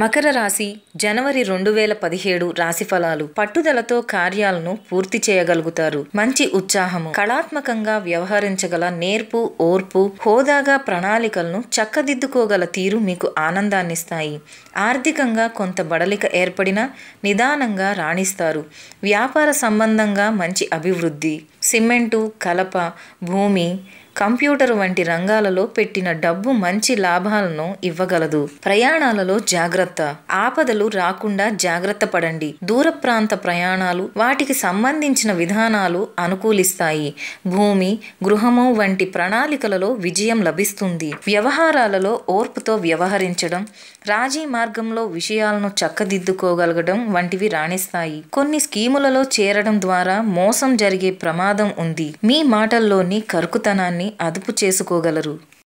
మకర రాశి జనవరి రెండు వేల పదిహేడు రాశి ఫలాలు పట్టుదలతో కార్యాలను పూర్తి చేయగలుగుతారు. మంచి ఉత్సాహము కళాత్మకంగా వ్యవహరించగల నేర్పు ఓర్పు హోదాగా ప్రణాళికలను చక్కదిద్దుకోగల తీరు మీకు ఆనందాన్నిస్తాయి. ఆర్థికంగా కొంత బడలిక ఏర్పడినా నిదానంగా రాణిస్తారు. వ్యాపార సంబంధంగా మంచి అభివృద్ధి సిమెంటు కలప భూమి కంప్యూటర్ వంటి రంగాలలో పెట్టిన డబ్బు మంచి లాభాలను ఇవ్వగలదు. ప్రయాణాలలో జాగ్రత్త. ఆపదలు రాకుండా జాగ్రత్త పడండి. దూర ప్రాంత ప్రయాణాలు వాటికి సంబంధించిన విధానాలు అనుకూలిస్తాయి. భూమి గృహము వంటి ప్రణాళికలలో విజయం లభిస్తుంది. వ్యవహారాలలో ఓర్పుతో వ్యవహరించడం రాజీ మార్గంలో విషయాలను చక్కదిద్దుకోగలగడం వంటివి రాణిస్తాయి. కొన్ని స్కీములలో చేరడం ద్వారా మోసం జరిగే ప్రమాదం ఉంది. మీ మాటల్లోని కరుకుతనాన్ని అదుపు చేసుకోగలరు.